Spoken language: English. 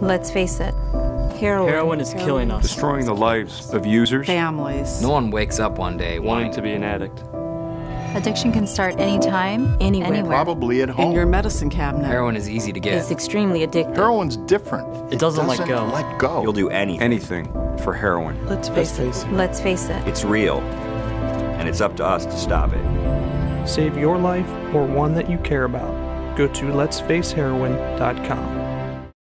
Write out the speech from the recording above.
Let's face it. Heroin. Heroin is killing us. destroying the lives of users. Families. No one wakes up one day Wanting to be an addict. Addiction can start anytime, Anywhere. anywhere. Probably at home In your medicine cabinet. Heroin is easy to get. It's extremely addictive. Heroin's different. It doesn't let go. Let go. You'll do anything. Anything for heroin. Let's face it. Let's face it. It's real. And it's up to us to stop it. Save your life or one that you care about. Go to letsfaceheroin.com.